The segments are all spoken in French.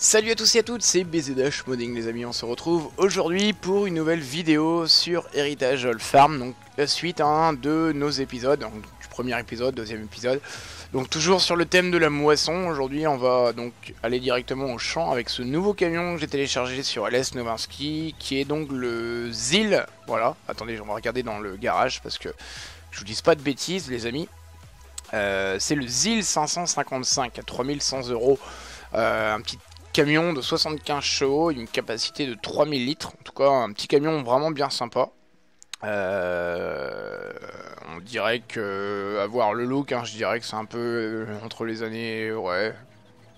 Salut à tous et à toutes, c'est BZH Modding les amis, on se retrouve aujourd'hui pour une nouvelle vidéo sur Heritage All Farm, donc la suite à un de nos épisodes, du premier épisode, deuxième épisode. Donc toujours sur le thème de la moisson, aujourd'hui on va donc aller directement au champ avec ce nouveau camion que j'ai téléchargé sur LS Novinsky, qui est donc le ZIL, voilà, attendez on va regarder dans le garage parce que je vous dis pas de bêtises les amis. Euh, c'est le ZIL 555 à 3100 euros, euh, un petit camion de 75 chevaux, une capacité de 3000 litres. En tout cas, un petit camion vraiment bien sympa. Euh, on dirait que, avoir le look, hein, je dirais que c'est un peu euh, entre les années ouais,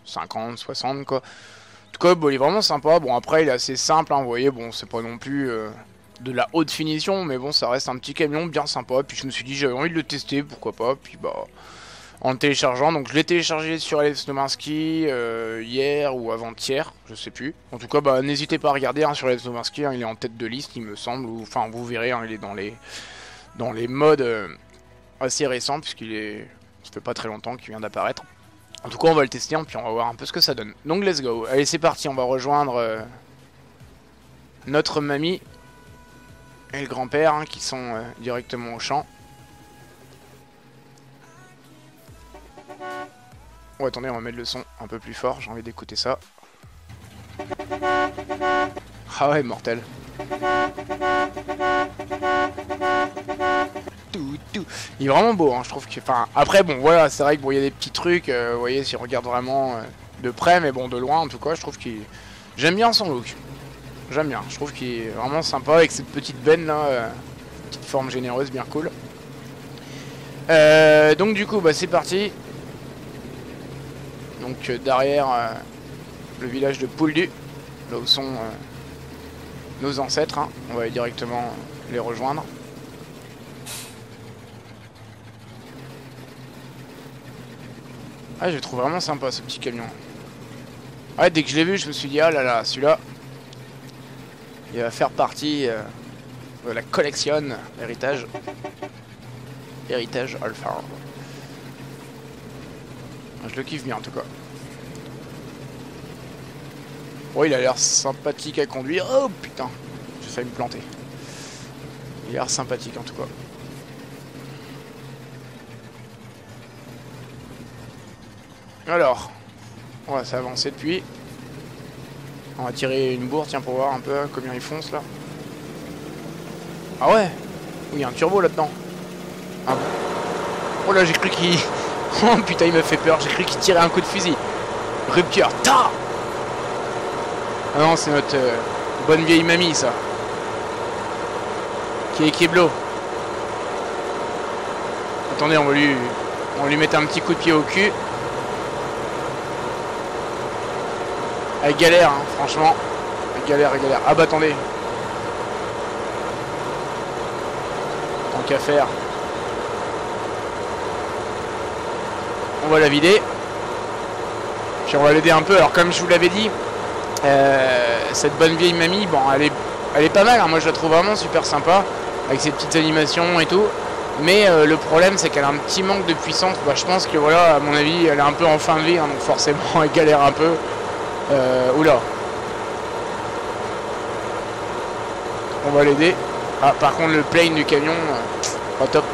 50, 60 quoi. En tout cas, bon, il est vraiment sympa. Bon, après, il est assez simple, hein, vous voyez, bon, c'est pas non plus euh, de la haute finition, mais bon, ça reste un petit camion bien sympa. Puis je me suis dit, j'avais envie de le tester, pourquoi pas. Puis bah, en le téléchargeant. Donc je l'ai téléchargé sur Alex Nominski euh, hier ou avant-hier, je sais plus. En tout cas, bah, n'hésitez pas à regarder hein, sur Alex Nominski, hein, il est en tête de liste, il me semble. Enfin, vous verrez, hein, il est dans les, dans les modes euh, assez récents, puisqu'il est. Ça fait pas très longtemps qu'il vient d'apparaître. En tout cas, on va le tester, puis on va voir un peu ce que ça donne. Donc, let's go. Allez, c'est parti, on va rejoindre euh, notre mamie et le grand-père hein, qui sont directement au champ. Oh attendez, on va mettre le son un peu plus fort, j'ai envie d'écouter ça. Ah ouais, mortel. Il est vraiment beau, hein, je trouve que... Enfin, après, bon, voilà, c'est vrai que bon, il y a des petits trucs, euh, vous voyez, si on regarde vraiment euh, de près, mais bon, de loin, en tout cas, je trouve qu'il... J'aime bien son look. J'aime bien, je trouve qu'il est vraiment sympa avec cette petite benne là, euh, petite forme généreuse, bien cool. Donc du coup, bah c'est parti. Donc euh, derrière euh, le village de Pouldu, là où sont euh, nos ancêtres, hein. on va aller directement les rejoindre. Ah, je le trouve vraiment sympa ce petit camion. Ouais, dès que je l'ai vu, je me suis dit, ah là là, celui-là, il va faire partie de la collection héritage. Héritage Alpha. Je le kiffe bien en tout cas. Oh, il a l'air sympathique à conduire. Oh putain, j'ai failli me planter. Il a l'air sympathique en tout cas. Alors, on va s'avancer depuis. On va tirer une bourre, tiens, pour voir un peu combien il fonce là. Ah ouais? Oui, il y a un turbo là-dedans. Ah Oh là, j'ai cru qu'il... Oh putain, il m'a fait peur, j'ai cru qu'il tirait un coup de fusil. Rupture, ta Ah non, c'est notre euh, bonne vieille mamie, ça. Qui est Keblo. Attendez, on va lui... On lui mettre un petit coup de pied au cul. Elle galère, hein, franchement. Elle galère, elle galère. Ah bah attendez. Tant qu'à faire. On va la vider. On va l'aider un peu. Alors comme je vous l'avais dit, euh, cette bonne vieille mamie, bon, elle est, elle est pas mal. hein. Moi je la trouve vraiment super sympa. Avec ses petites animations et tout. Mais euh, le problème c'est qu'elle a un petit manque de puissance. Bah, je pense que voilà, à mon avis, elle est un peu en fin de vie. hein, donc forcément elle galère un peu. Euh, oula. On va l'aider. Ah, par contre, le plane du camion, pas top.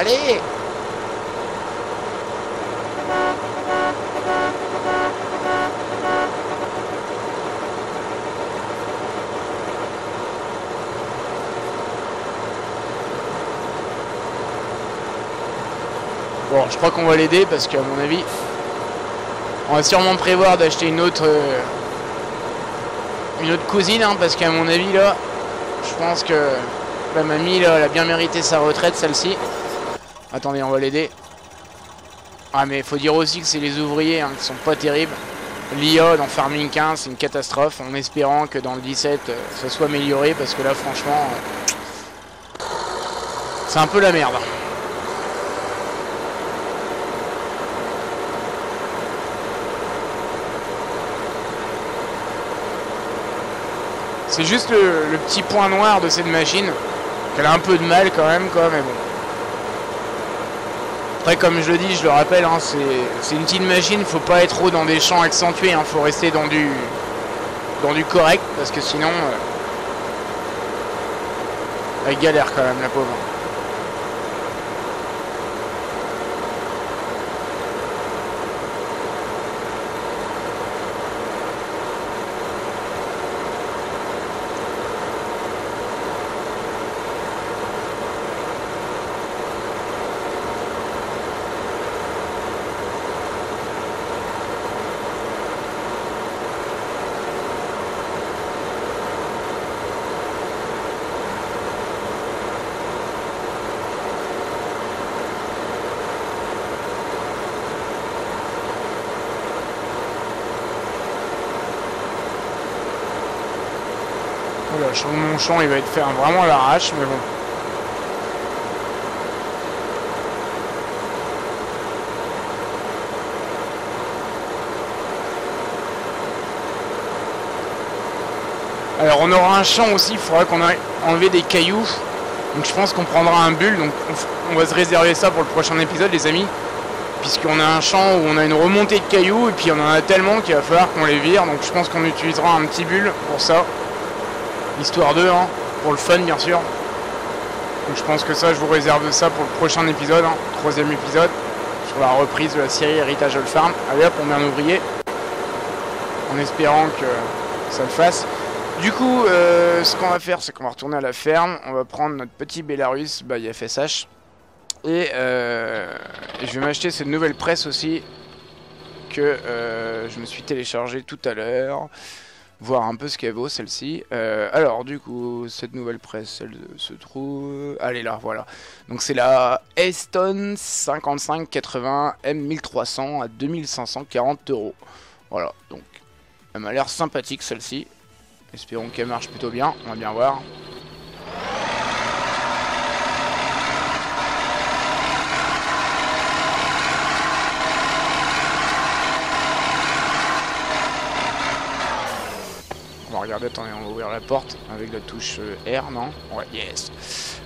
Allez Bon, je crois qu'on va l'aider parce qu'à mon avis, on va sûrement prévoir d'acheter une autre euh, une autre cousine, hein, parce qu'à mon avis là, je pense que la mamie elle a bien mérité sa retraite celle-ci. Attendez, on va l'aider. Ah mais faut dire aussi que c'est les ouvriers hein, qui sont pas terribles. L'IA dans Farming 15 c'est une catastrophe en espérant que dans le 17 euh, ça soit amélioré parce que là franchement euh, c'est un peu la merde. C'est juste le, le petit point noir de cette machine. Qu'elle a un peu de mal quand même quoi mais bon. Après, comme je le dis, je le rappelle, hein, c'est une petite machine, faut pas être trop dans des champs accentués, il faut rester dans du, dans du correct, parce que sinon, euh, elle galère quand même, la pauvre. Mon champ il va être fait vraiment à l'arrache, mais bon. Alors on aura un champ aussi, il faudra qu'on ait enlevé des cailloux. Donc je pense qu'on prendra un bulle, donc on, va se réserver ça pour le prochain épisode les amis. Puisqu'on a un champ où on a une remontée de cailloux et puis on en a tellement qu'il va falloir qu'on les vire. Donc je pense qu'on utilisera un petit bulle pour ça histoire d'eux, hein, pour le fun bien sûr. Donc je pense que ça, je vous réserve ça pour le prochain épisode, hein, troisième épisode, sur la reprise de la série Héritage Old Farm. Allez hop, on met un ouvrier, en espérant que ça le fasse. Du coup, euh, ce qu'on va faire, c'est qu'on va retourner à la ferme, on va prendre notre petit Belarus by FSH, et, euh, je vais m'acheter cette nouvelle presse aussi, que euh, je me suis téléchargé tout à l'heure voir un peu ce qu'elle vaut celle-ci. Euh, alors du coup, cette nouvelle presse, elle se trouve... Allez là, voilà. Donc c'est la Eston 5580 M1300 à 2540 euros. Voilà, donc elle m'a l'air sympathique celle-ci. Espérons qu'elle marche plutôt bien, on va bien voir. Regardez, attendez, on va ouvrir la porte avec la touche euh, R, non? Ouais, yes.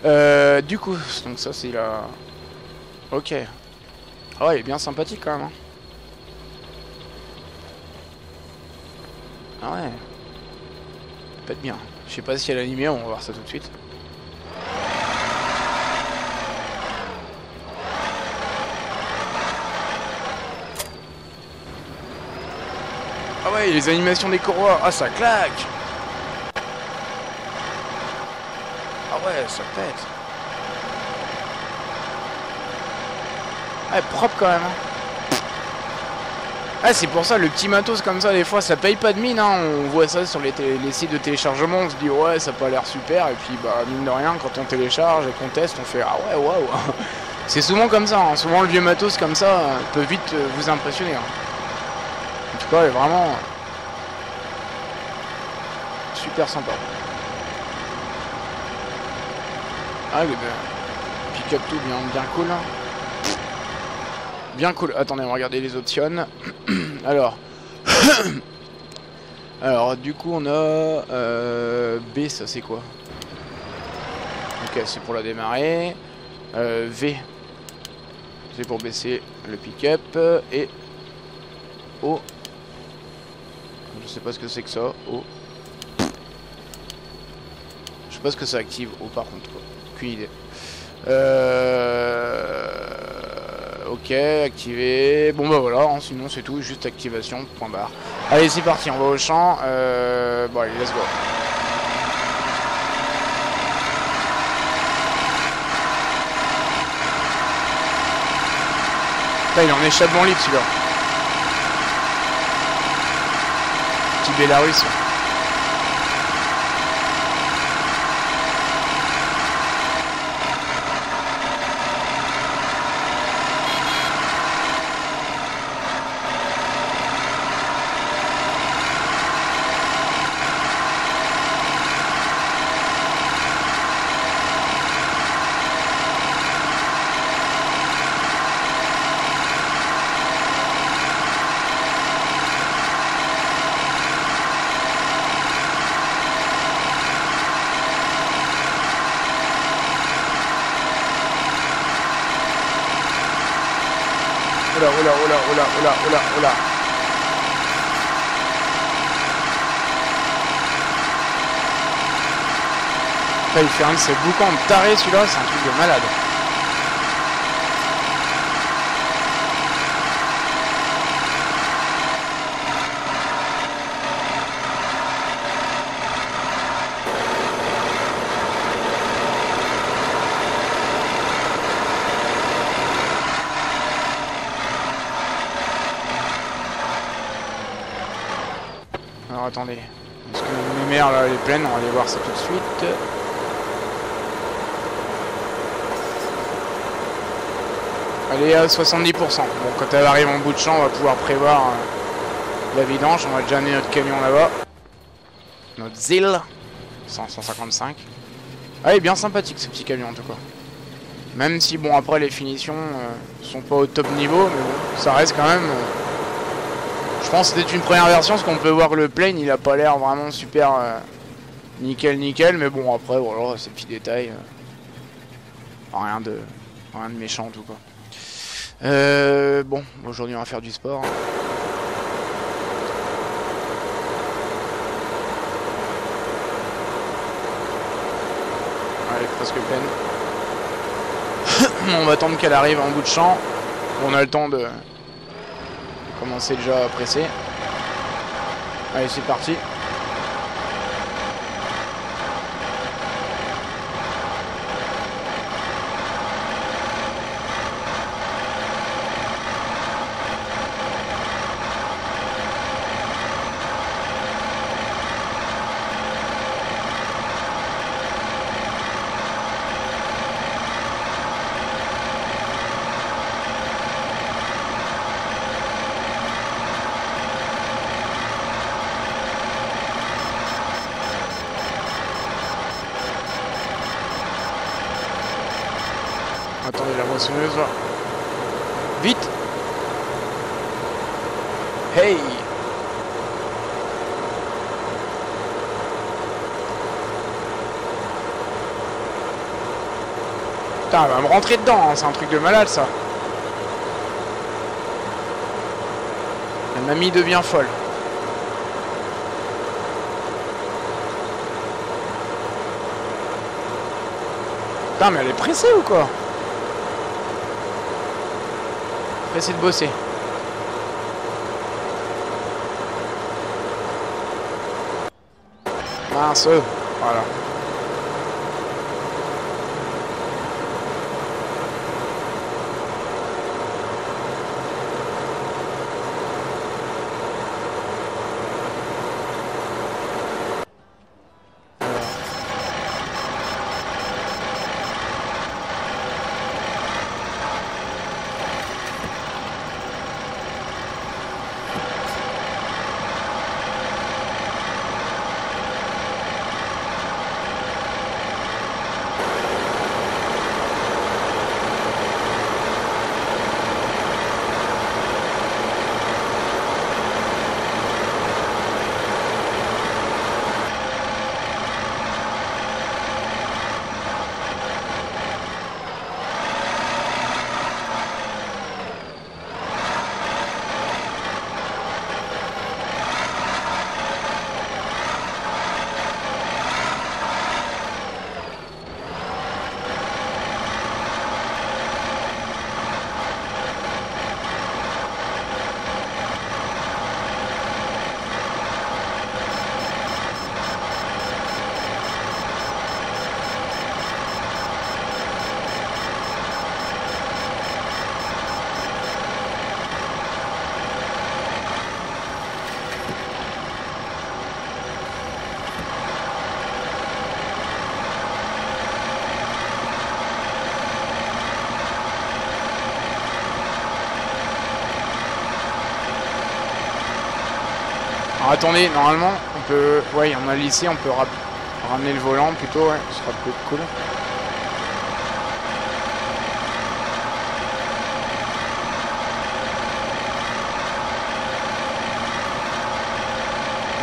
Euh, du coup, donc ça c'est la... Ok. Ah ouais, il est bien sympathique quand même. Hein. Ah ouais. Peut être bien. Je sais pas si elle est animée, on va voir ça tout de suite. Les animations des courroies, ah ça claque Ah ouais, ça pète Ah, propre quand même hein. Ah c'est pour ça, le petit matos comme ça, des fois ça paye pas de mine, hein. on voit ça sur les, sites de téléchargement, on se dit ouais ça peut l'air super, et puis bah mine de rien, quand on télécharge et qu'on teste, on fait ah ouais waouh C'est souvent comme ça, hein. souvent le vieux matos comme ça euh, peut vite euh, vous impressionner. En tout cas, vraiment super sympa. Ah, le pick-up tout bien, bien cool. Bien cool. Attendez, on va regarder les options. Alors. Alors, du coup, on a... Euh, B, ça c'est quoi? Ok, c'est pour la démarrer. Euh, v, c'est pour baisser le pick-up. Et O, je sais pas ce que c'est que ça. Oh. Pas ce que ça active. Oh, par contre, quoi. Idée. Euh... Ok, activé. Bon bah voilà, hein, sinon c'est tout, juste activation, point barre. Allez, c'est parti, on va au champ. Euh... Bon allez, let's go. Il en échappement libre celui-là. petit Bélarus. Il fait un de ses boucans de taré celui-là, c'est un truc de malade. Alors attendez. Est-ce que la lumière là est pleine On va aller voir ça tout de suite. Elle est à 70%. Bon, quand elle arrive en bout de champ, on va pouvoir prévoir euh, la vidange. On va déjà amener notre camion là-bas. Notre ZIL. 155. Ah, il est bien sympathique ce petit camion en tout cas. Même si, bon, après les finitions euh, sont pas au top niveau, mais bon, ça reste quand même. euh, je pense que c'était une première version, parce qu'on peut voir le plane, il a pas l'air vraiment super nickel nickel, mais bon, après, voilà, ces petits détails. rien de rien de méchant en tout cas. Euh, bon, aujourd'hui on va faire du sport. hein. Est presque pleine. on va attendre qu'elle arrive en bout de champ. On a le temps de commencer déjà à presser. Allez, c'est parti. Attendez la Vite Hey Putain, elle va me rentrer dedans, hein, c'est un truc de malade ça. La mamie devient folle. Putain, mais elle est pressée ou quoi? Pressée de bosser. Mince, voilà. Attendez, normalement, on peut... Ouais, on a on peut ramener le volant plutôt, ce sera plus cool.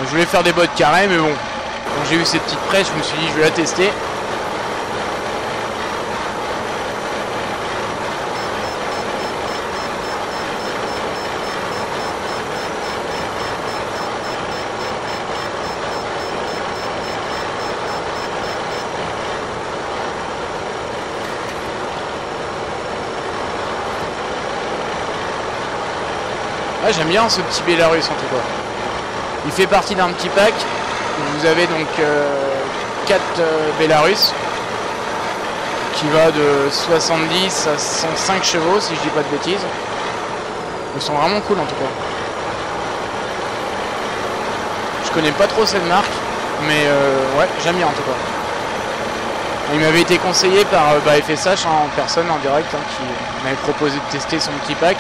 Je voulais faire des bottes carrées, mais bon, quand j'ai eu cette petite presse, je me suis dit, je vais la tester. J'aime bien ce petit Belarus en tout cas. Il fait partie d'un petit pack. Vous avez donc 4 euh, Belarus qui va de 70 à 105 chevaux si je dis pas de bêtises. Ils sont vraiment cool en tout cas. Je connais pas trop cette marque, mais euh, ouais, j'aime bien en tout cas. Il m'avait été conseillé par euh, bah, FSH hein, en personne, en direct, hein, qui m'avait proposé de tester son petit pack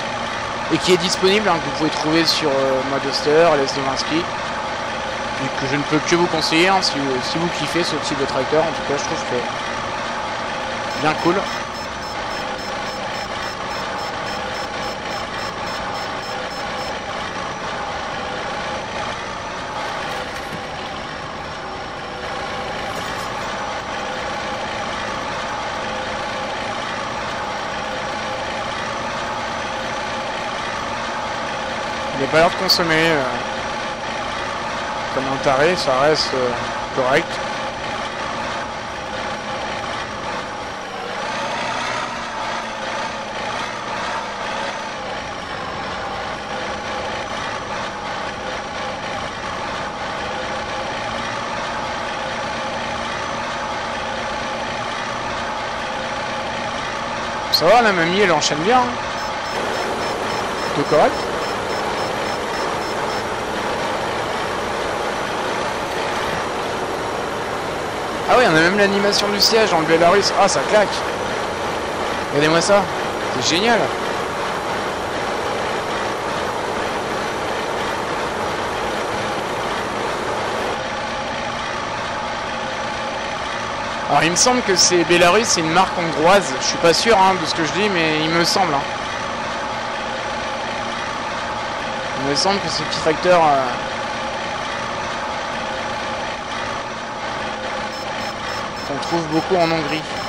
et qui est disponible, hein, que vous pouvez trouver sur euh, Moduster, LS Dominski. Et que je ne peux que vous conseiller hein, si, vous, si vous kiffez ce type de tracteur. En tout cas, je trouve que bien cool. L'air de consommer euh, comme un taré, ça reste euh, correct. Ça va, la mamie, elle enchaîne bien. Hein. Tout correct. Ah oui, on a même l'animation du siège dans le Belarus. Ah, ça claque. Regardez-moi ça. C'est génial. Alors il me semble que c'est Belarus, c'est une marque hongroise. Je suis pas sûr hein, de ce que je dis, mais il me semble. Hein. Il me semble que ce petit facteur... Euh, trouve beaucoup en Hongrie.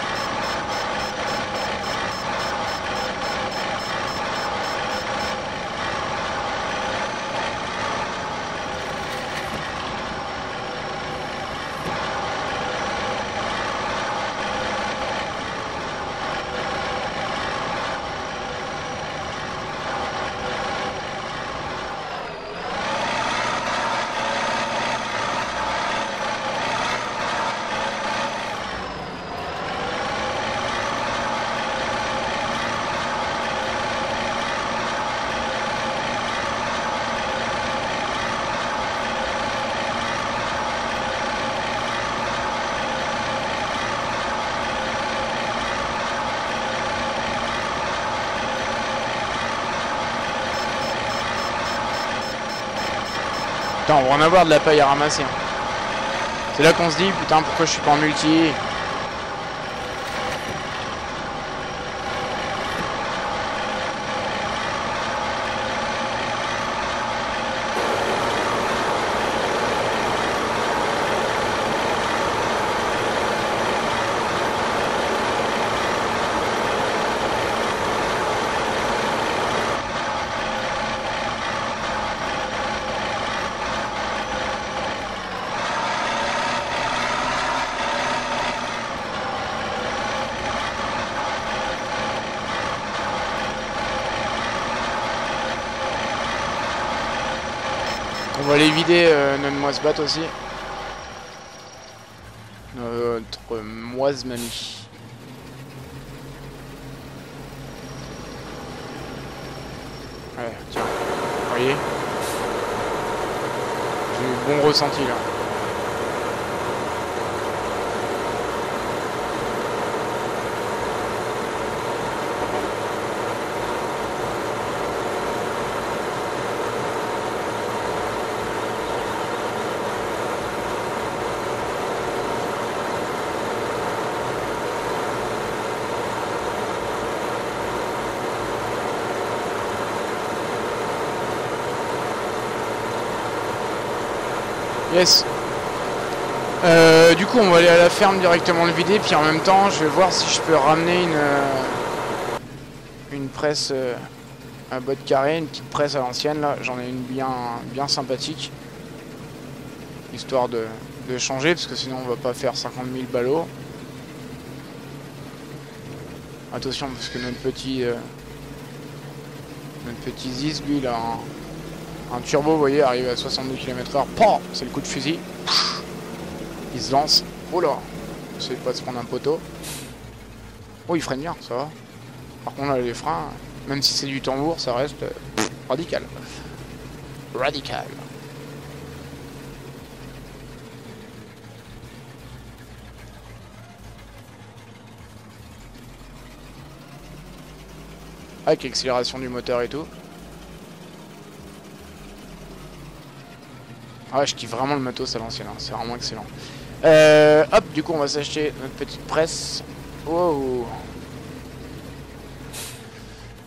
On va en avoir de la paille à ramasser. Hein. C'est là qu'on se dit, putain, pourquoi je suis pas en multi va aller vider euh, notre moise bat aussi. Notre moise mamie. Ouais, tiens. Vous voyez? J'ai eu bon ressenti là. Yes. Euh, du coup, on va aller à la ferme directement le vider, puis en même temps, je vais voir si je peux ramener une euh, presse euh, à botte carré, une petite presse à l'ancienne là. J'en ai une bien sympathique, histoire de, changer, parce que sinon on va pas faire 50 000 ballots. Attention, parce que notre petit notre petit Ziz, lui, il a un, turbo, vous voyez, arrive à 62 km/h. C'est le coup de fusil. Il se lance. Oh là Essaye pas de se prendre un poteau. Oh, il freine bien, ça va. Par contre, là, les freins, même si c'est du tambour, ça reste radical. Radical. Avec accélération du moteur et tout. Ah je kiffe vraiment le matos à l'ancienne, hein. c'est vraiment excellent. Euh, hop, du coup on va s'acheter notre petite presse. Wow.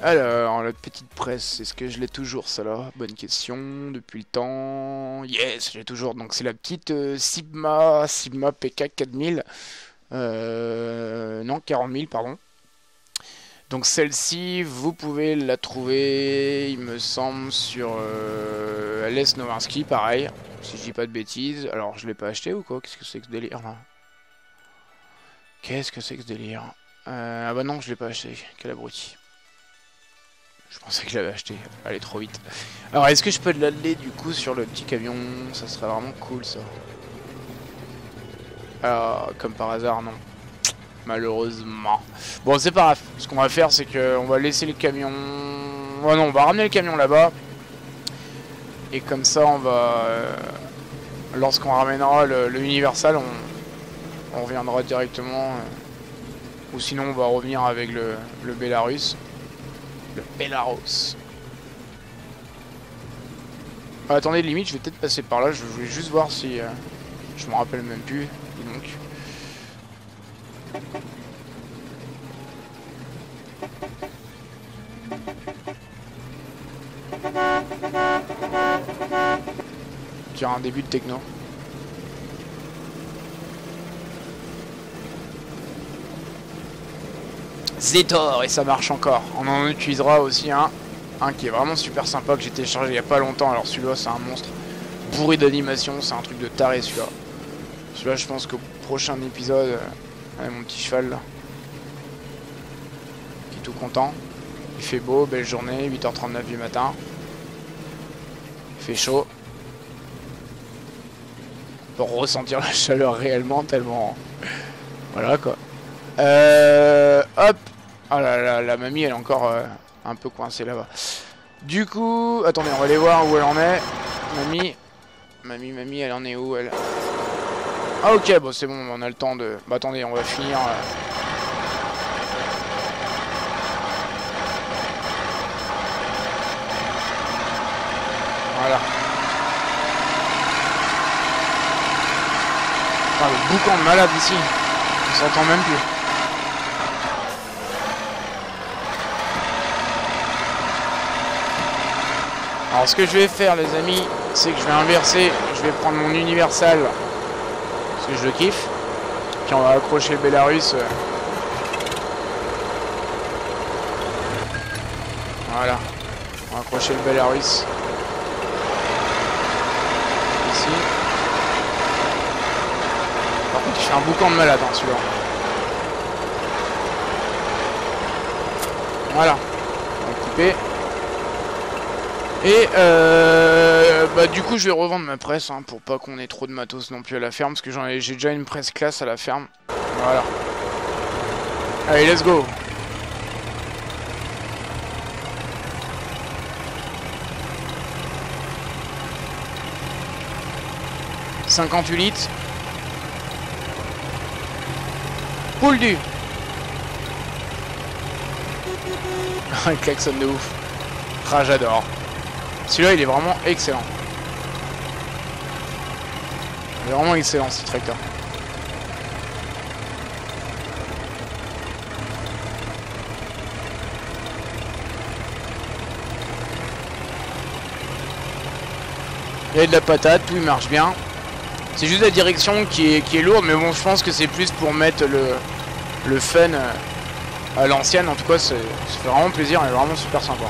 Alors, notre petite presse, est-ce que je l'ai toujours, ça là Bonne question, depuis le temps... Yes, j'ai toujours, donc c'est la petite euh, Sigma, Sigma PK 4000. Euh, non, 40 000, pardon. Donc celle-ci, vous pouvez la trouver, il me semble, sur euh, LS Nowinski, pareil, si je dis pas de bêtises. Alors, je l'ai pas acheté ou quoi? Qu'est-ce que c'est que ce délire, là? Qu'est-ce que c'est que ce délire? Euh, Ah bah non, je l'ai pas acheté, quel abruti. Je pensais que je l'avais acheté, allez, trop vite. Alors, est-ce que je peux l'aller, du coup, sur le petit camion? Ça serait vraiment cool, ça. Alors, comme par hasard, non malheureusement. Bon, c'est pas grave. Ce qu'on va faire, c'est qu'on va laisser le camion... Oh non, on va ramener le camion là-bas. Et comme ça, on va... Euh, lorsqu'on ramènera le, Universal, on, reviendra directement. Euh, ou sinon, on va revenir avec le, Belarus. Le Belarus. Attendez, limite, je vais peut-être passer par là. Je voulais juste voir si... Euh, je me rappelle même plus. Tu as un début de techno. Zetor et ça marche encore. On en utilisera aussi un, qui est vraiment super sympa que j'ai téléchargé il y a pas longtemps. Alors celui-là c'est un monstre bourré d'animation, c'est un truc de taré celui-là. Celui-là je pense qu'au prochain épisode, mon petit cheval là. Qui est tout content. Il fait beau, belle journée, 8h39 du matin. Il fait chaud. Peut ressentir la chaleur réellement tellement... Voilà quoi. Euh, hop Ah là là, la mamie elle est encore euh, un peu coincée là-bas. Du coup, attendez, on va aller voir où elle en est. Mamie, mamie, mamie, elle en est où elle? Ah ok, bon c'est bon, on a le temps de... Bah attendez, on va finir... Euh. Voilà. Ah, le boucan de malade ici. On s'entend même plus. Alors ce que je vais faire les amis, c'est que je vais inverser, je vais prendre mon universal parce que je le kiffe. Puis on va accrocher le Belarus. Euh. Voilà. On va accrocher le Belarus. Ici. Par contre, il fait un boucan de malade, hein, celui-là. Voilà. On va couper. Et euh, bah du coup je vais revendre ma presse hein, pour pas qu'on ait trop de matos non plus à la ferme parce que j'ai déjà une presse classe à la ferme. Voilà. Allez let's go 58 litres. Poule du Un klaxon de ouf. Ah j'adore. Celui-là, il est vraiment excellent. Il est vraiment excellent, ce tracteur. Il y a de la patate, tout il marche bien. C'est juste la direction qui est, qui est lourde, mais bon, je pense que c'est plus pour mettre le, le fun à l'ancienne. En tout cas, ça fait vraiment plaisir, il est vraiment super sympa.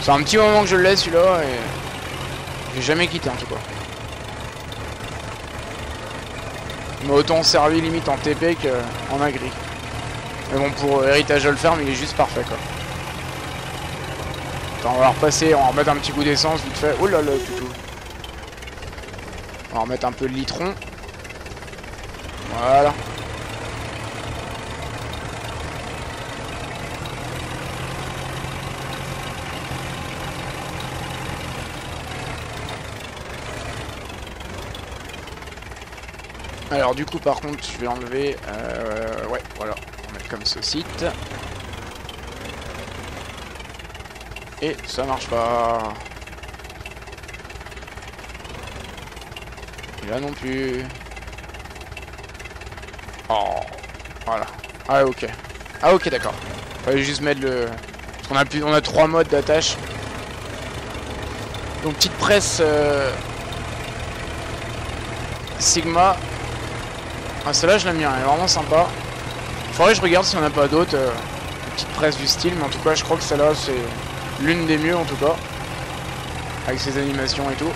C'est un petit moment que je le laisse celui-là et j'ai jamais quitté en tout cas. M'a autant servi limite en TP qu'en agri. Mais bon pour Héritage Ferme il est juste parfait quoi. on va repasser, on va remettre un petit coup d'essence vite fait. Oh là là, tout. On va remettre un peu de litron. Voilà. Alors du coup par contre je vais enlever euh, ouais voilà. On mettre comme ce site et ça marche pas. Et là non plus. Oh voilà. Ah ok. Ah ok d'accord. Fallait juste mettre le parce qu'on a plus on a trois modes d'attache. Donc petite presse euh... Sigma ah celle-là je l'aime bien, elle est vraiment sympa. Faudrait que je regarde s'il n'y en a pas d'autres. Euh, petite presse du style, mais en tout cas je crois que celle-là c'est l'une des mieux en tout cas. Avec ses animations et tout.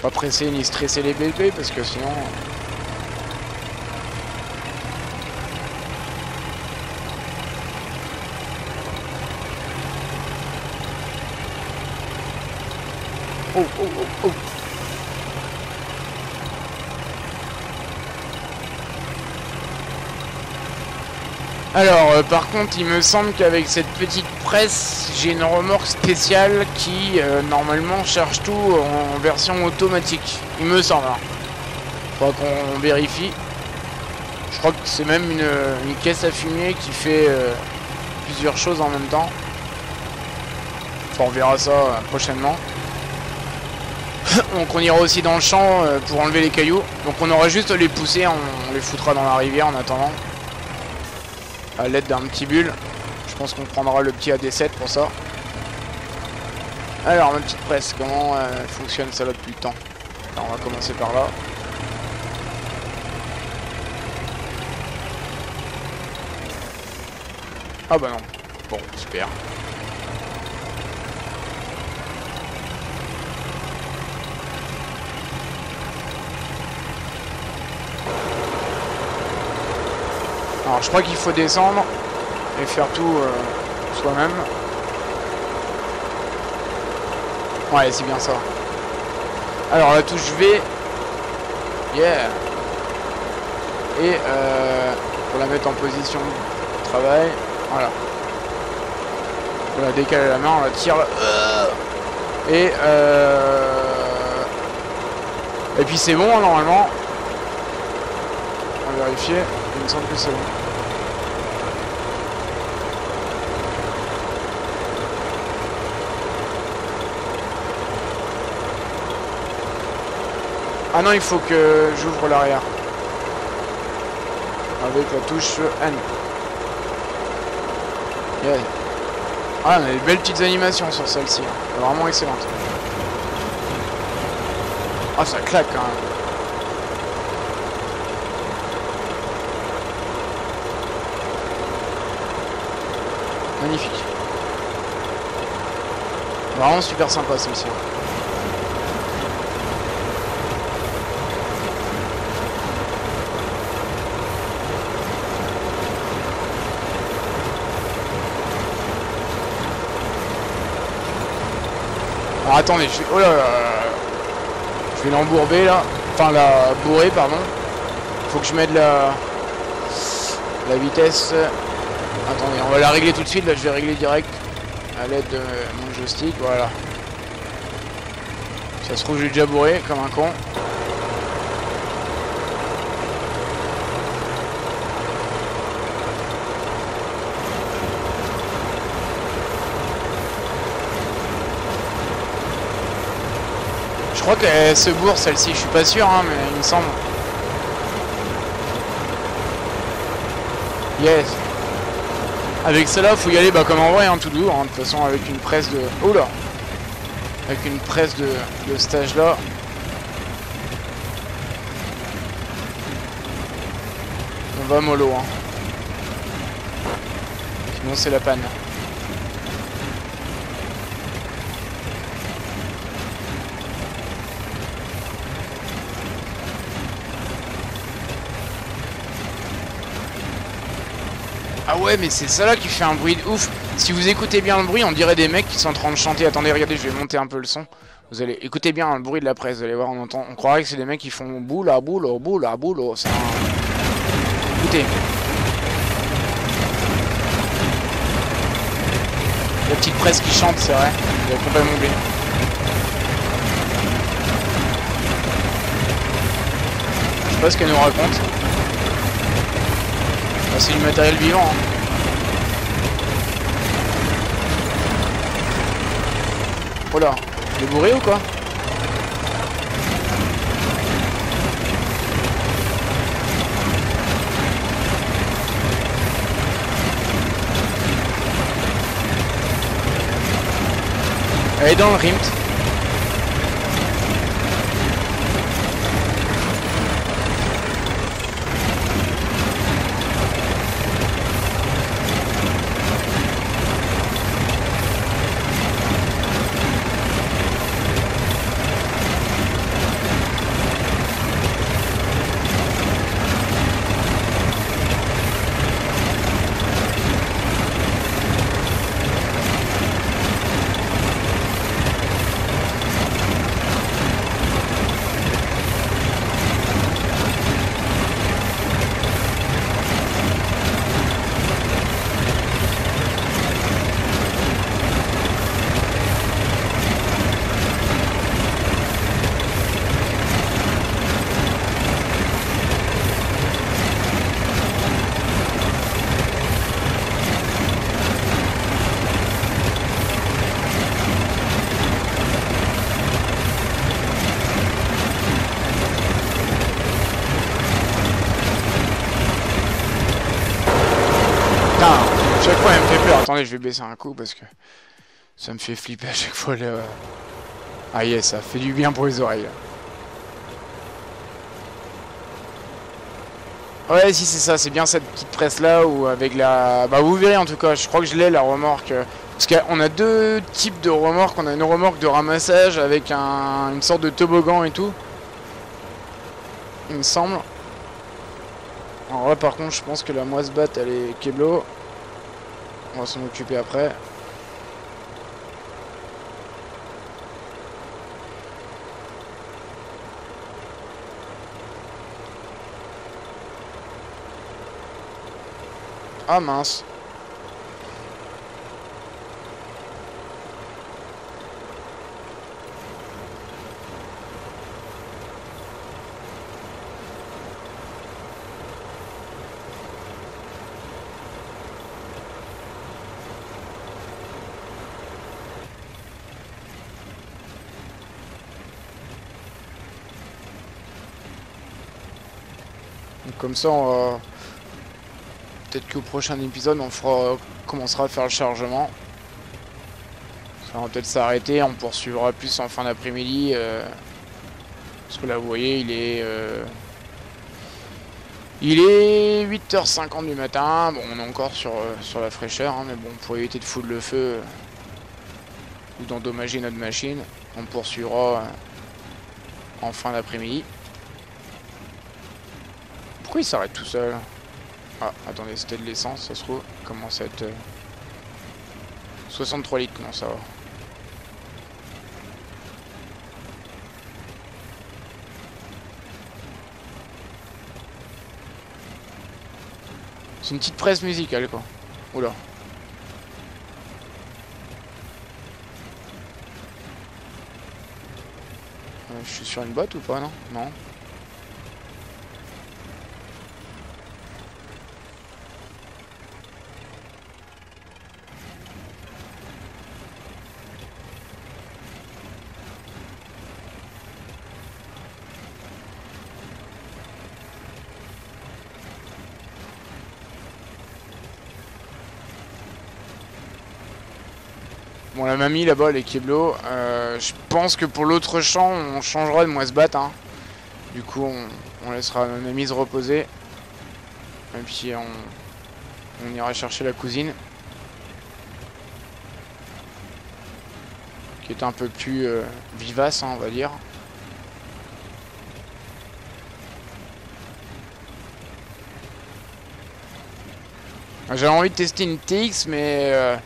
Pas presser ni stresser les bébés parce que sinon oh, oh, oh, oh. Alors, euh, par contre, il me semble qu'avec cette petite presse, j'ai une remorque spéciale qui, euh, normalement, charge tout en version automatique. Il me semble. Hein. Qu'on vérifie. Je crois que c'est même une, caisse à fumier qui fait euh, plusieurs choses en même temps. Enfin, on verra ça prochainement. Donc on ira aussi dans le champ pour enlever les cailloux. Donc on aura juste à les pousser, on, les foutra dans la rivière en attendant. À l'aide d'un petit bulle. Je pense qu'on prendra le petit AD7 pour ça. Alors ma petite presse, comment euh, fonctionne ça là depuis le temps? On va commencer par là. Ah bah non. Bon, super. Alors je crois qu'il faut descendre et faire tout euh, soi-même. Ouais, c'est bien ça. Alors la touche V. Yeah. Et euh, pour la mettre en position de travail. Voilà. On la décaler la main, on la tire. Et euh... Et puis c'est bon normalement. On va vérifier. Il me semble que c'est bon. Ah non, il faut que j'ouvre l'arrière. Avec la touche N. Ah, on a des belles petites animations sur celle-ci. Hein. Vraiment excellente. Ah, ça claque quand même. Magnifique. Vraiment super sympa celle-ci. Attendez, je vais... Oh là là Je vais l'embourber là. Enfin la bourrer pardon. Faut que je mette la... La vitesse. Attendez, on va la régler tout de suite. Là je vais régler direct. À l'aide de mon joystick. Voilà. Ça se trouve j'ai déjà bourré comme un con. Crois qu'elle se bourre celle-ci, je suis pas sûr, hein, mais il me semble. Yes. Avec celle-là, faut y aller bah, comme en vrai, hein, tout doux, hein, de toute façon avec une presse de... Oh là Avec une presse de, de stage là. On va mollo. Hein. Sinon c'est la panne. Ah ouais, mais c'est ça là qui fait un bruit de ouf. Si vous écoutez bien le bruit, on dirait des mecs qui sont en train de chanter. Attendez, regardez, je vais monter un peu le son. Vous allez écouter bien le bruit de la presse, vous allez voir, on entend. On croirait que c'est des mecs qui font boula boule, boula boule. C'est un... Écoutez. La petite presse qui chante, c'est vrai. J'avais complètement oublié. Je sais pas ce qu'elle nous raconte. C'est du matériel vivant. Hein. Oh là, il est bourré ou quoi? Elle est dans le rimt. chaque fois je vais baisser un coup parce que ça me fait flipper à chaque fois. Le... Ah yes, ça fait du bien pour les oreilles. Ouais, si c'est ça, c'est bien cette petite presse là ou avec la. Bah vous verrez en tout cas, je crois que je l'ai la remorque. Parce qu'on a deux types de remorques. On a une remorque de ramassage avec un... une sorte de toboggan et tout. Il me semble. Alors là par contre je pense que la moisse batte elle est keblo. On va s'en occuper après. Ah mince. Comme ça. Peut-être qu'au prochain épisode, on commencera à faire le chargement. Ça va peut-être s'arrêter, on poursuivra plus en fin d'après-midi. Euh, parce que là, vous voyez, il est... Euh, il est 8h50 du matin. Bon, on est encore sur, euh, la fraîcheur, hein, mais bon, pour éviter de foutre le feu ou d'endommager notre machine, on poursuivra en fin d'après-midi. Pourquoi il s'arrête tout seul Ah, attendez, c'était de l'essence, ça se trouve. Commence à être... 63 euh, litres, comment ça va C'est une petite presse musicale, quoi. Oula. Euh, je suis sur une botte ou pas, non? Non. Bon, la mamie là-bas, les Keblo. Euh, je pense que pour l'autre champ, on changera de moins se battre. Hein. Du coup, on, laissera nos mamie se reposer. Et puis, on, on ira chercher la cousine. Qui est un peu plus euh, vivace, hein, on va dire. J'avais envie de tester une TX, mais euh,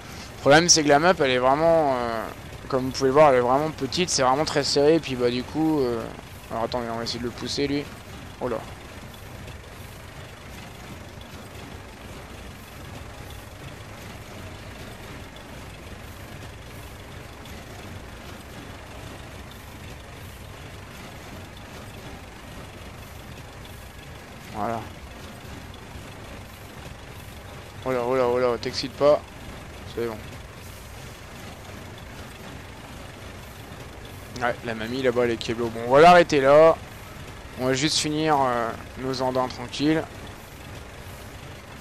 problème c'est que la map elle est vraiment, euh, comme vous pouvez voir, elle est vraiment petite, c'est vraiment très serré. Et puis bah du coup, euh, alors attendez, on va essayer de le pousser lui. Oh là. Voilà. Oh là, oh là, oh là, t'excite pas. C'est bon. Ouais, la mamie là-bas, elle est Keblo. Bon, on va l'arrêter là. On va juste finir euh, nos andins tranquilles.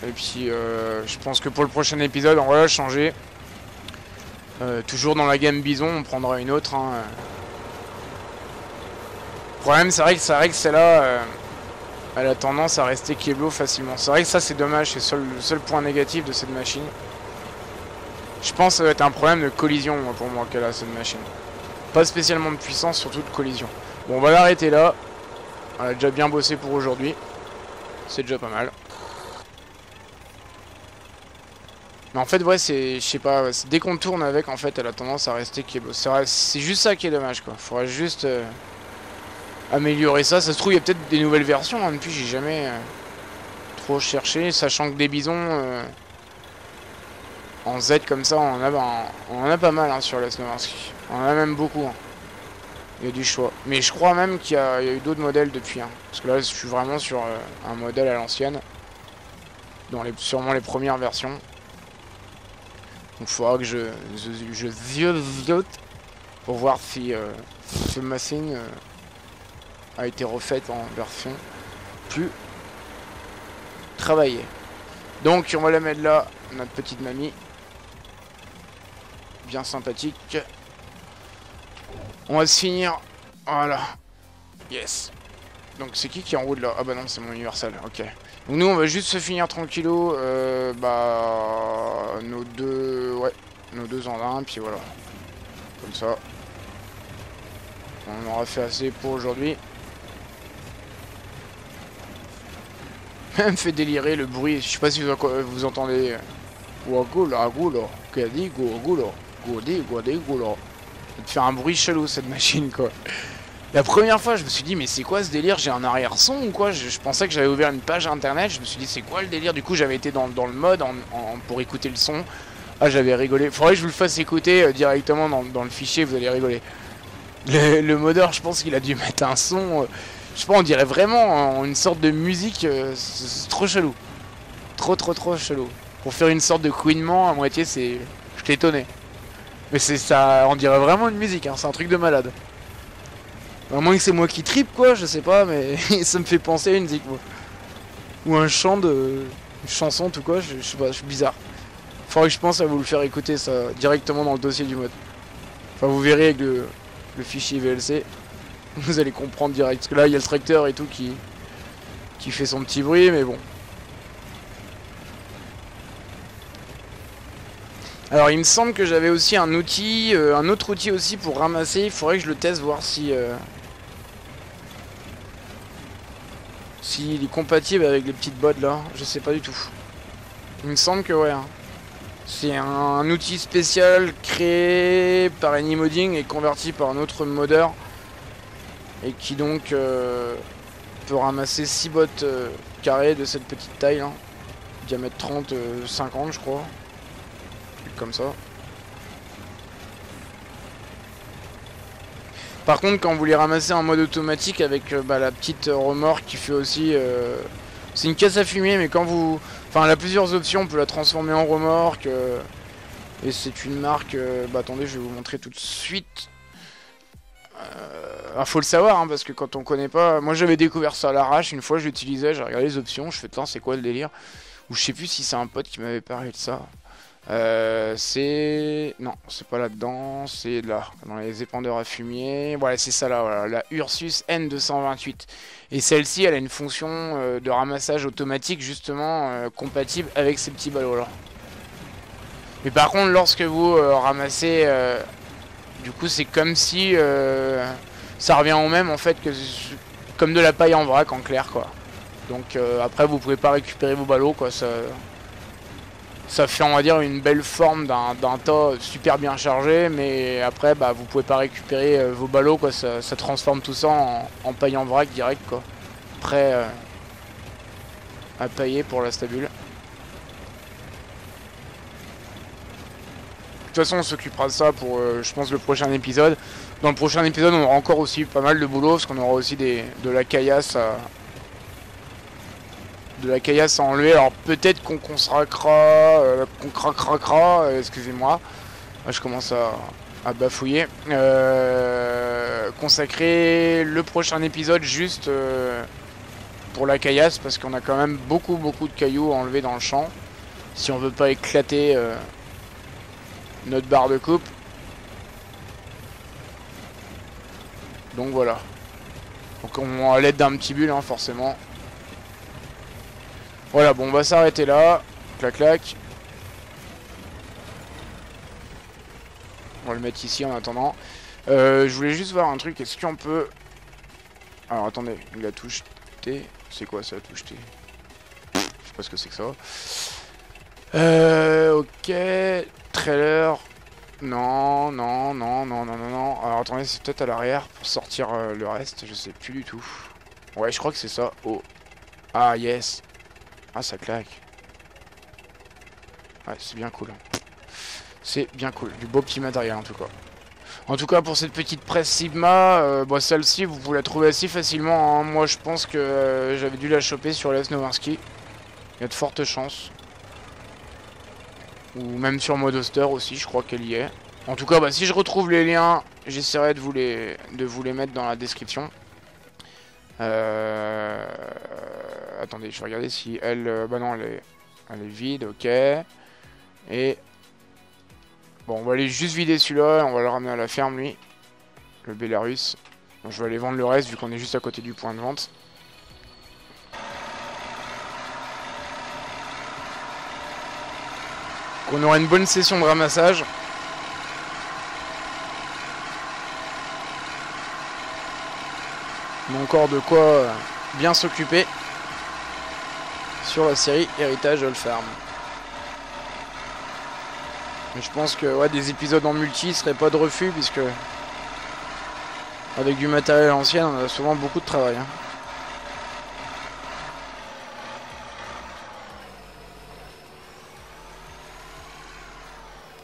Et puis, euh, je pense que pour le prochain épisode, on va la changer. Euh, toujours dans la gamme bison, on prendra une autre. Hein. Le problème, c'est vrai que que celle-là elle a tendance à rester Keblo facilement. C'est vrai que ça c'est dommage, c'est le seul point négatif de cette machine. Je pense que ça va être un problème de collision pour moi qu'elle a cette machine. Pas spécialement de puissance, surtout de collision. Bon on va l'arrêter là. Elle a déjà bien bossé pour aujourd'hui. C'est déjà pas mal. Mais en fait ouais c'est, je sais pas, dès qu'on tourne avec en fait elle a tendance à rester Keblo. C'est juste ça qui est dommage quoi. Faudrait juste... Euh, améliorer ça. Ça se trouve, il y a peut-être des nouvelles versions. Hein. Depuis, j'ai jamais euh, trop cherché, sachant que des bisons euh, en Z comme ça, on en a, on en a pas mal hein, sur la Snowmarsky. On en a même beaucoup. Hein. Il y a du choix. Mais je crois même qu'il y, a eu d'autres modèles depuis. Parce que là, je suis vraiment sur euh, un modèle à l'ancienne. Dans les, sûrement les premières versions. Donc il faudra que je, je, je, pour voir si ce machine a été refaite en version plus travaillée. Donc on va la mettre là, notre petite mamie. Bien sympathique. On va se finir. Voilà. Yes. Donc c'est qui qui est en route là? Ah bah non c'est mon universal, ok. Donc nous on va juste se finir tranquillou, euh, bah nos deux, ouais, nos deux en un, puis voilà. Comme ça. On aura fait assez pour aujourd'hui. me fait délirer le bruit. Je sais pas si vous, vous entendez. Wagula, gulo, kadi, gulo, godi, godi, gulo. faire un bruit chelou cette machine quoi. La première fois, je me suis dit, mais c'est quoi ce délire? J'ai un arrière-son ou quoi? Je, pensais que j'avais ouvert une page internet. Je me suis dit, c'est quoi le délire? Du coup, j'avais été dans, le mode pour écouter le son. Ah, j'avais rigolé. Faudrait que je vous le fasse écouter euh, directement dans, le fichier, vous allez rigoler. Le, modeur, je pense qu'il a dû mettre un son. Euh, je sais pas, on dirait vraiment une sorte de musique. Euh, c'est trop chelou. Trop, trop, trop chelou. Pour faire une sorte de couinement à moitié, c'est. Je t'étonnais. Mais c'est ça. On dirait vraiment une musique, hein, c'est un truc de malade. À moins que c'est moi qui tripe, quoi, je sais pas, mais ça me fait penser à une musique. Ou un chant de. Chanson, tout quoi, je, sais pas, je suis bizarre. Faudrait que je pense à vous le faire écouter, ça, directement dans le dossier du mode. Enfin, vous verrez avec le fichier VLC. Vous allez comprendre direct. Parce que là, il y a le tracteur et tout qui fait son petit bruit, mais bon. Alors, il me semble que j'avais aussi un outil, euh, un autre outil aussi pour ramasser. Il faudrait que je le teste, voir si... Euh, s'il est compatible avec les petites bottes là. Je sais pas du tout. Il me semble que ouais. Hein. C'est un, outil spécial créé par Anymodding et converti par un autre modeur et qui donc euh, peut ramasser 6 bottes euh, carrées de cette petite taille hein. diamètre 30 50 euh, je crois comme ça. Par contre quand vous les ramassez en mode automatique avec bah, la petite remorque qui fait aussi c'est une caisse à fumier mais quand vous enfin elle a plusieurs options on peut la transformer en remorque et c'est une marque bah attendez je vais vous montrer tout de suite. Euh, faut le savoir, hein, parce que quand on connaît pas... Moi j'avais découvert ça à l'arrache, une fois j'utilisais, j'ai regardé les options, je fais, temps c'est quoi le délire? Ou je sais plus si c'est un pote qui m'avait parlé de ça. Euh, c'est... Non, c'est pas là-dedans, c'est là, dans les épandeurs à fumier. Voilà, c'est ça là, voilà, la Ursus N228. Et celle-ci, elle a une fonction euh, de ramassage automatique, justement, euh, compatible avec ces petits ballots là. Mais par contre, lorsque vous ramassez du coup, c'est comme si ça revient au même en fait que comme de la paille en vrac en clair quoi. Donc après, vous pouvez pas récupérer vos ballots quoi. Ça, ça fait on va dire une belle forme d'un tas super bien chargé mais après bah vous pouvez pas récupérer euh, vos ballots quoi. Ça, transforme tout ça en, paillant en vrac direct quoi. Prêt euh, à pailler pour la stabule. De toute façon on s'occupera de ça pour euh, je pense le prochain épisode. Dans le prochain épisode on aura encore aussi pas mal de boulot parce qu'on aura aussi des, de la caillasse à, de la caillasse à enlever. Alors peut-être qu'on consacrera, euh, qu'on craquera, euh, excusez-moi. Je commence à, bafouiller. Euh, consacrer le prochain épisode juste pour la caillasse parce qu'on a quand même beaucoup beaucoup de cailloux à enlever dans le champ. Si on veut pas éclater notre barre de coupe. Donc voilà. Donc on à l'aide d'un petit bulle hein, forcément. Voilà, bon, on va s'arrêter là. Clac, clac. On va le mettre ici en attendant. Euh, je voulais juste voir un truc. Est-ce qu'on peut... Alors, attendez. La touche T. C'est quoi ça, la touche T? Je sais pas ce que c'est que ça. Euh, ok. Trailer. Non, non, non, non, non, non, non. Alors, attendez, c'est peut-être à l'arrière pour sortir euh, le reste. Je sais plus du tout. Ouais, je crois que c'est ça. Oh. Ah, yes. Ah, ça claque. Ouais, c'est bien cool. Hein. C'est bien cool. Du beau petit matériel, en tout cas. En tout cas, pour cette petite presse Sigma, euh, celle-ci, vous pouvez la trouver assez facilement. Hein. Moi, je pense que euh, j'avais dû la choper sur Les Nowinski. Il y a de fortes chances. Ou même sur Modoster aussi, je crois qu'elle y est. En tout cas, bah, si je retrouve les liens, j'essaierai de, vous les, de vous les mettre dans la description. Euh, attendez, je vais regarder si elle... Euh, bah non, elle est, elle est vide, ok. Et... Bon, on va aller juste vider celui-là, on va le ramener à la ferme, lui. Le Belarus. Bon, je vais aller vendre le reste, vu qu'on est juste à côté du point de vente. On aura une bonne session de ramassage. Mais encore de quoi bien s'occuper sur la série Héritage Old Farm. Mais je pense que des épisodes en multi seraient pas de refus puisque avec du matériel ancien on a souvent beaucoup de travail. Hein.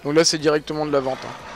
Donc là c'est directement de la vente. Hein.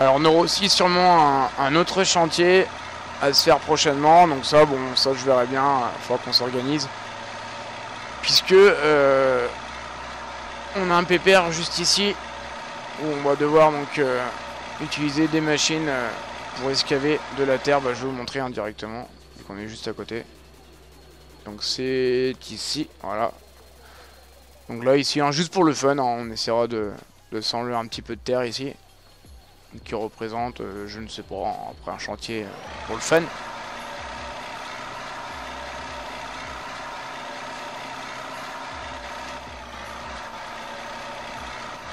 Alors on aura aussi sûrement un, autre chantier à se faire prochainement. Donc ça, bon, ça je verrai bien. Il faudra qu'on s'organise. Puisque euh, on a un PPR juste ici où on va devoir donc euh, utiliser des machines euh, pour excaver de la terre. Bah, je vais vous montrer indirectement vu qu'on est juste à côté. Donc c'est ici, voilà. Donc là ici, hein, juste pour le fun, hein, on essaiera de, de s'enlever un petit peu de terre ici qui représente, euh, je ne sais pas, après un chantier euh, pour le fun.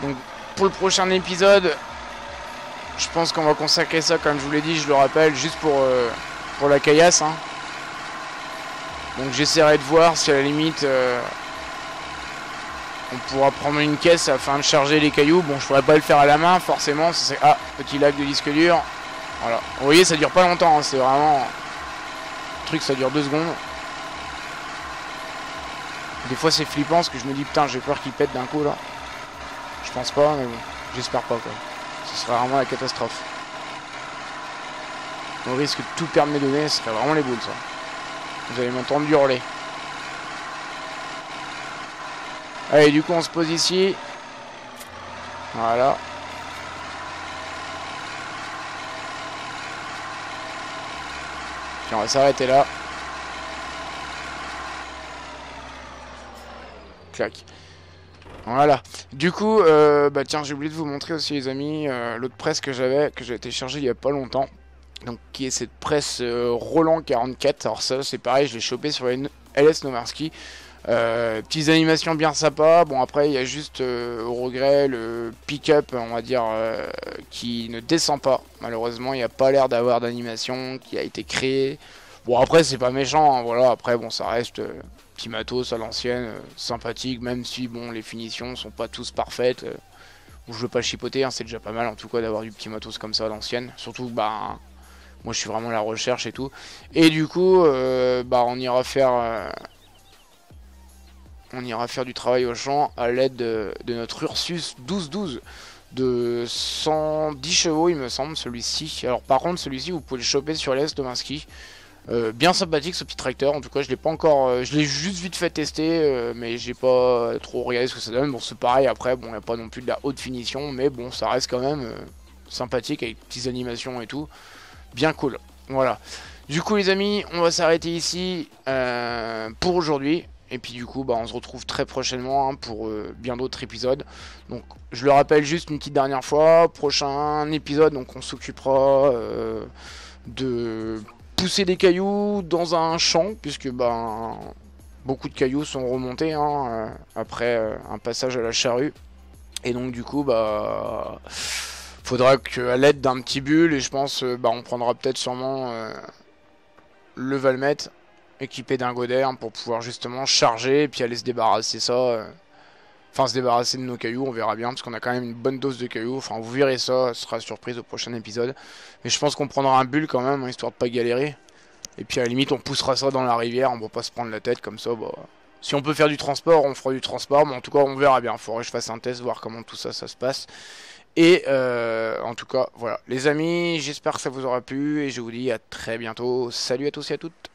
Donc pour le prochain épisode, je pense qu'on va consacrer ça, comme je vous l'ai dit, je le rappelle, juste pour, euh, pour la caillasse. Hein. Donc j'essaierai de voir si à la limite on pourra prendre une caisse afin de charger les cailloux. Bon, je pourrais pas le faire à la main, forcément. Ah, petit lac de disque dur. Voilà. Vous voyez, ça dure pas longtemps. Hein. C'est vraiment le truc, ça dure deux secondes. Des fois, c'est flippant parce que je me dis putain, j'ai peur qu'il pète d'un coup là. Je pense pas, mais bon, j'espère pas quoi. Ce serait vraiment la catastrophe. On risque de tout perdre mes données, ce serait vraiment les boules ça. Vous allez m'entendre hurler. Allez, du coup, on se pose ici. Voilà. on va s'arrêter là. Clac. Voilà. Du coup, euh, bah tiens, j'ai oublié de vous montrer aussi, les amis, euh, l'autre presse que j'avais, que j'ai téléchargé il y a pas longtemps. Donc, qui est cette presse euh, Roland 44. Alors ça, c'est pareil, je l'ai chopé sur une LS Nomarski. Petites animations bien sympas. Bon, après, il y a juste au regret le pick-up, on va dire, qui ne descend pas. Malheureusement, il n'y a pas l'air d'avoir d'animation qui a été créée. Bon, après, c'est pas méchant. Hein, voilà, après, bon, ça reste petit matos à l'ancienne, euh, sympathique, même si bon les finitions sont pas tous parfaites. Euh, je veux pas chipoter, hein, c'est déjà pas mal en tout cas d'avoir du petit matos comme ça à l'ancienne. Surtout bah moi je suis vraiment à la recherche et tout. Et du coup euh, bah on ira faire on ira faire du travail au champ à l'aide de, notre Ursus 1212 de 110 chevaux il me semble celui-ci. Alors par contre celui-ci vous pouvez le choper sur l'Est de. Euh, bien sympathique ce petit tracteur, en tout cas je l'ai pas encore, euh, je l'ai juste vite fait tester, euh, mais j'ai pas trop regardé ce que ça donne. Bon c'est pareil après, bon il n'y a pas non plus de la haute finition, mais bon ça reste quand même sympathique avec petites animations et tout, bien cool. Voilà. Du coup les amis, on va s'arrêter ici pour aujourd'hui. Et puis du coup, bah, on se retrouve très prochainement hein, pour bien d'autres épisodes. Donc je le rappelle juste une petite dernière fois, prochain épisode, donc on s'occupera de pousser des cailloux dans un champ, puisque ben, beaucoup de cailloux sont remontés hein, euh, après euh, un passage à la charrue. Et donc du coup, bah, faudra qu'à l'aide d'un petit bulle, et je pense, euh, bah, on prendra peut-être sûrement le Valmet équipé d'un godet hein, pour pouvoir justement charger et puis aller se débarrasser ça Enfin, se débarrasser de nos cailloux, on verra bien, parce qu'on a quand même une bonne dose de cailloux. Enfin, vous verrez ça, ce sera surprise au prochain épisode. Mais je pense qu'on prendra un bulle quand même, hein, histoire de pas galérer. Et puis à la limite, on poussera ça dans la rivière, on va pas se prendre la tête comme ça. Bah, si on peut faire du transport, on fera du transport, mais en tout cas, on verra bien. Faudrait que je fasse un test, voir comment tout ça, ça se passe. Et euh, en tout cas, voilà. Les amis, j'espère que ça vous aura plu, et je vous dis à très bientôt. Salut à tous et à toutes